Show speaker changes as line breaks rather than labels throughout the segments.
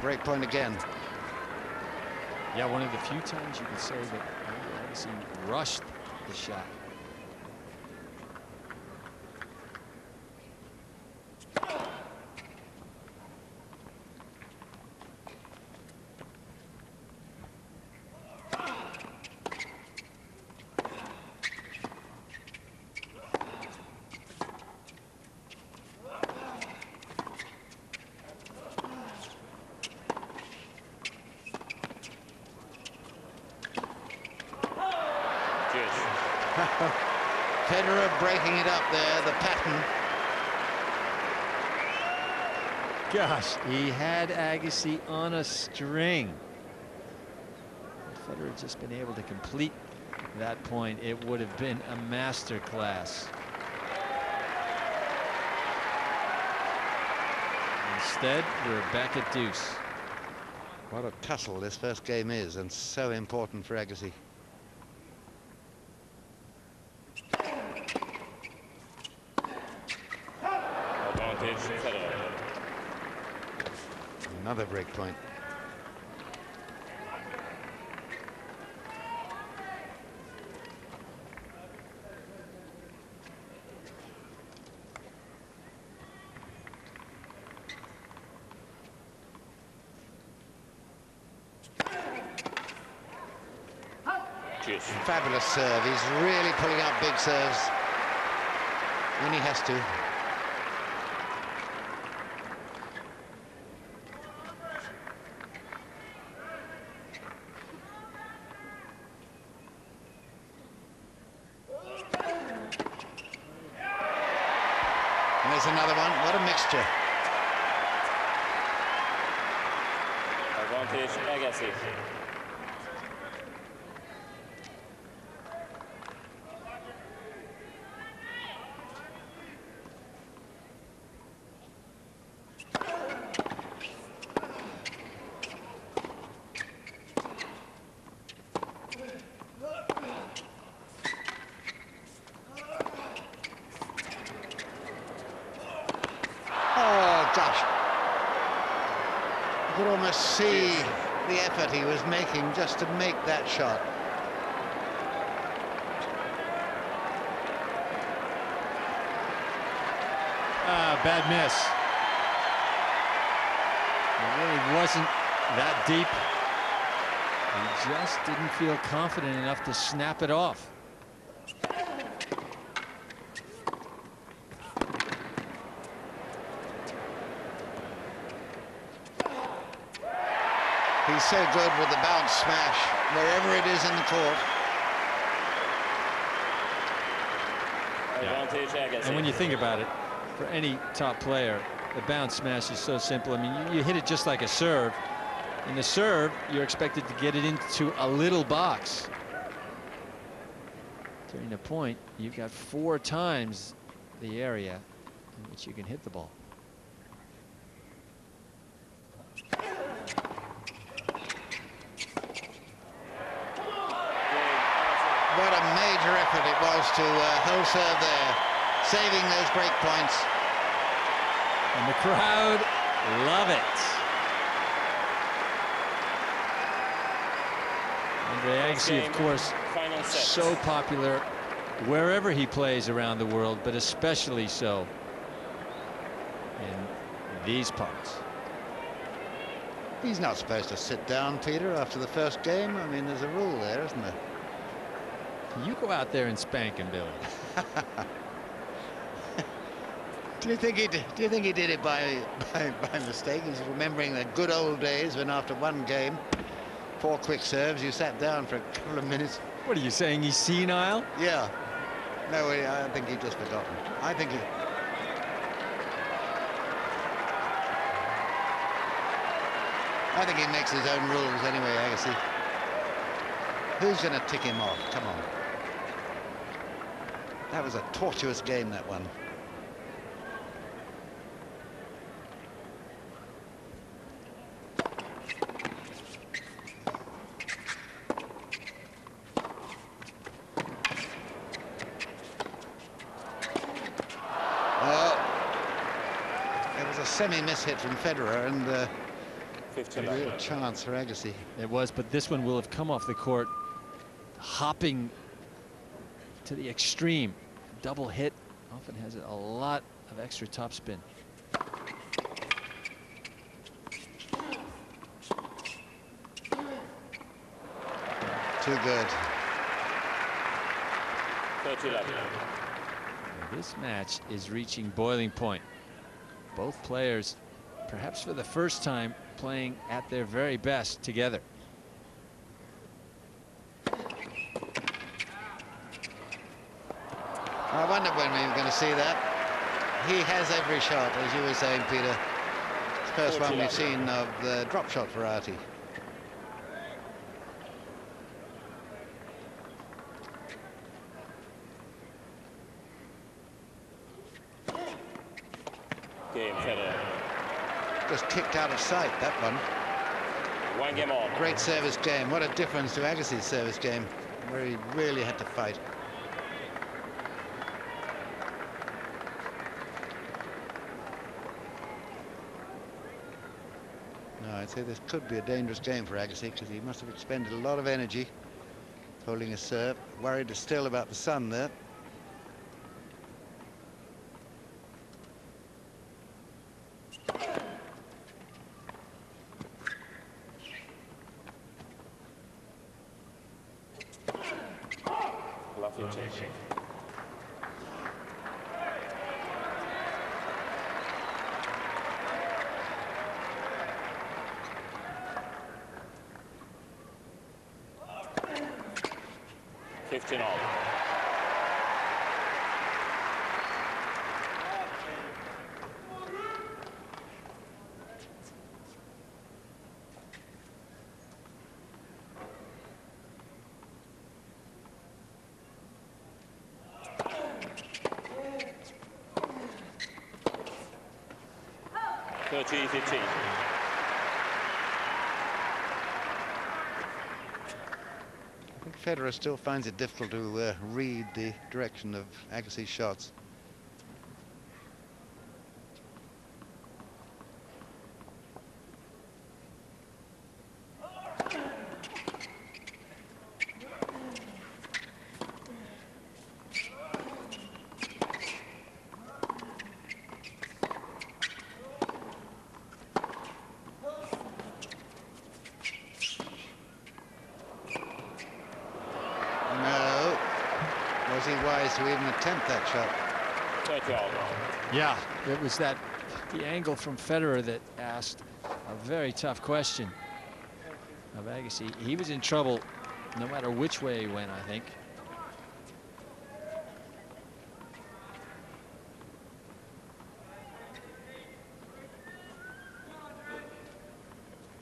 break point again.
Yeah, one of the few times you could say that oh, Agassi rushed the shot.
Federer breaking it up there, the pattern.
Gosh, he had Agassi on a string. If Federer had just been able to complete that point, it would have been a master class. Instead, we're back at deuce.
What a tussle this first game is, and so important for Agassi. Another break point. Fabulous serve. He's really pulling up big serves when he has to. there's another one. What a mixture.
Advantage Agassi.
see effort he was making just to make that shot.
Ah, bad miss. It really wasn't that deep. He just didn't feel confident enough to snap it off.
He's so good with the bounce smash, wherever it is in the court.
Yeah. And when you think about it, for any top player, the bounce smash is so simple. I mean, you, you hit it just like a serve. In the serve, you're expected to get it into a little box. During the point, you've got four times the area in which you can hit the ball.
effort it was to uh, hold serve there, saving those break points.
And the crowd love it. Andre Agassi, of course, so popular wherever he plays around the world, but especially so in these parts.
He's not supposed to sit down, Peter, after the first game. I mean, there's a rule there, isn't there?
You go out there and spank him, Billy.
do you think he did, do you think he did it by, by by mistake? He's remembering the good old days when after one game, four quick serves, you sat down for a couple of minutes.
What are you saying? He's senile?
Yeah. No, I think he just forgotten. I think he. I think he makes his own rules anyway, Agassi. Who's going to tick him off? Come on. That was a tortuous game, that one. It was a semi-miss hit from Federer, and uh, a real chance for Agassi.
It was, but this one will have come off the court hopping to the extreme. Double hit often has a lot of extra topspin.
Too good.
30 left.
This match is reaching boiling point. Both players, perhaps for the first time, playing at their very best together.
I wonder when we were going to see that. He has every shot, as you were saying, Peter. First one we've seen of the drop shot variety.
Game, Federer.
Just kicked out of sight, that one.
One game on.
Great service game. What a difference to Agassi's service game, where he really had to fight. I'd say this could be a dangerous game for Agassi because he must have expended a lot of energy holding his serve. Worried still about the sun there.
15 all.
Federer still finds it difficult to uh, read the direction of Agassi's shots. No. Was he wise to even attempt that shot?
Yeah, it was that the angle from Federer that asked a very tough question of Agassi. He was in trouble no matter which way he went, I think.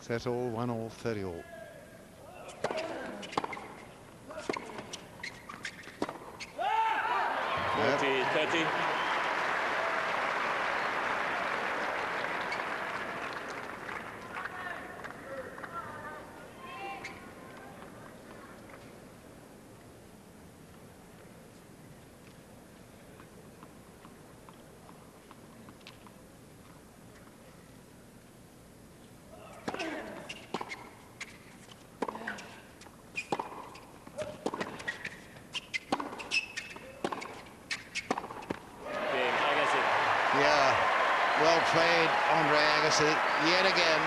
Set all, one all, 30 all. Yep.
Thirty, thirty. Game, Agassi.
Yeah, well played, Andre Agassi, yet again.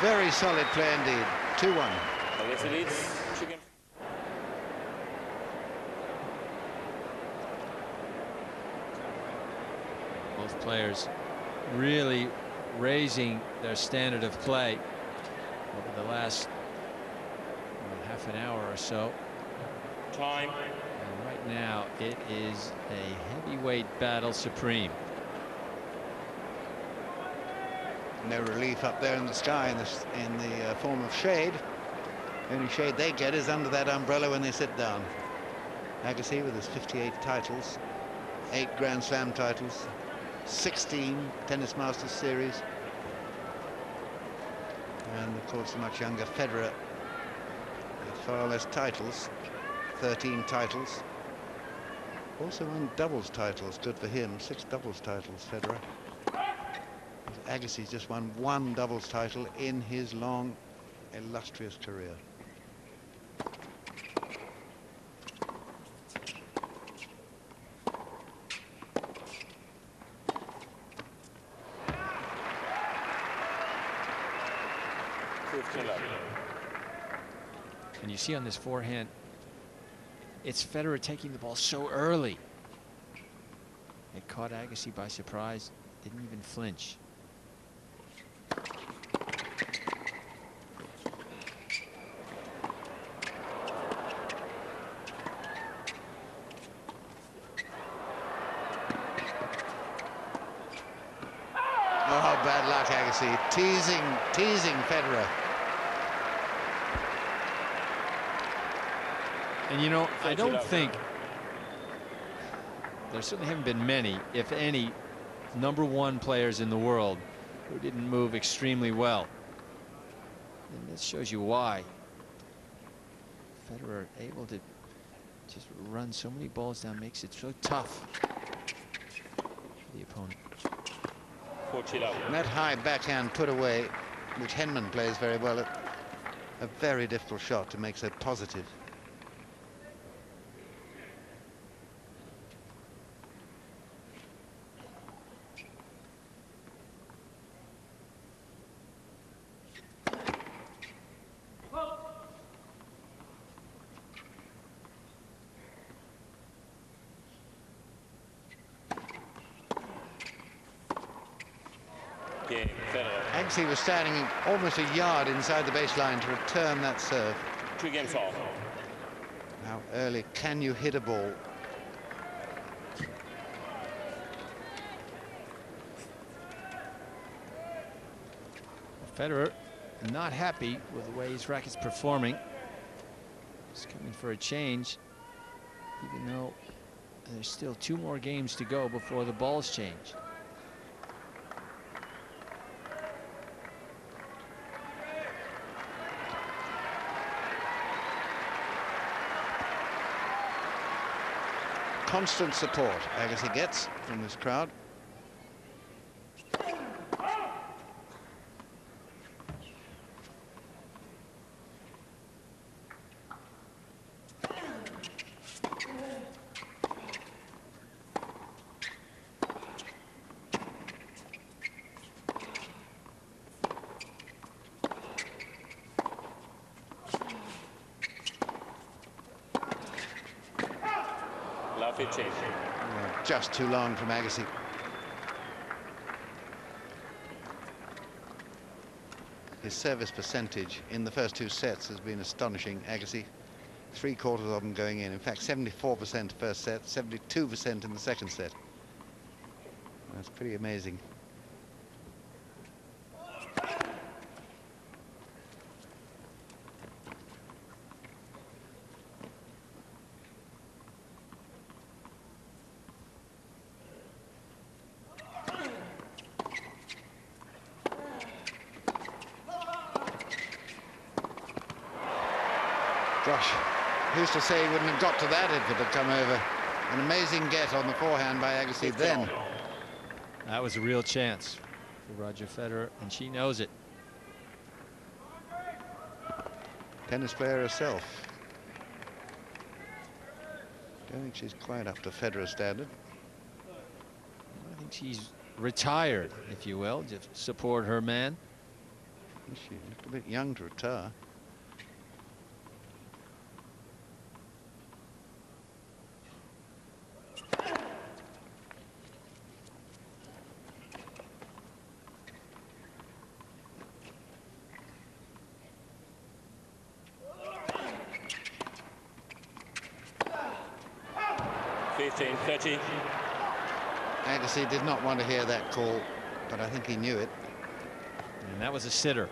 Very solid play indeed. 2-1.
Agassi leads. Two game.
Both players really raising their standard of play over the last well, half an hour or so.
Time.
And right now it is a heavyweight battle supreme.
No relief up there in the sky in, this, in the uh, form of shade. The only shade they get is under that umbrella when they sit down. Agassi with his 58 titles, eight Grand Slam titles, 16 Tennis Masters Series, and of course the much younger Federer with far less titles, 13 titles. Also won doubles titles, good for him, six doubles titles, Federer. Agassi's just won one doubles title in his long, illustrious career.
And you see on this forehand, it's Federer taking the ball so early. It caught Agassi by surprise, didn't even flinch.
Agassi. Teasing, teasing Federer.
And you know, I don't think there certainly haven't been many, if any, number one players in the world who didn't move extremely well. And this shows you why. Federer able to just run so many balls down makes it so tough for the opponent.
Love.
And that high backhand put away, which Henman plays very well, at a very difficult shot to make so positive.
Game. Federer.
Agassi was standing almost a yard inside the baseline to return that serve.
Two games off.
How early can you hit a ball?
Federer not happy with the way his racket's performing. He's coming for a change, even though there's still two more games to go before the balls change.
Constant support Agassi gets from this crowd.
Change.
Oh, Just too long from Agassi. His service percentage in the first two sets has been astonishing. Agassi, three quarters of them going in. In fact, 74% first set, 72% in the second set. That's pretty amazing. Gosh, who's to say he wouldn't have got to that if it had come over? An amazing get on the forehand by Agassi then.
That was a real chance for Roger Federer, and she knows it.
Tennis player herself. Don't think she's quite up to Federer standard.
I think she's retired, if you will, to support her man.
Is she looked a bit young to retire?
Fifteen. Thirty.
Agassi did not want to hear that call, but I think he knew it.
And that was a sitter.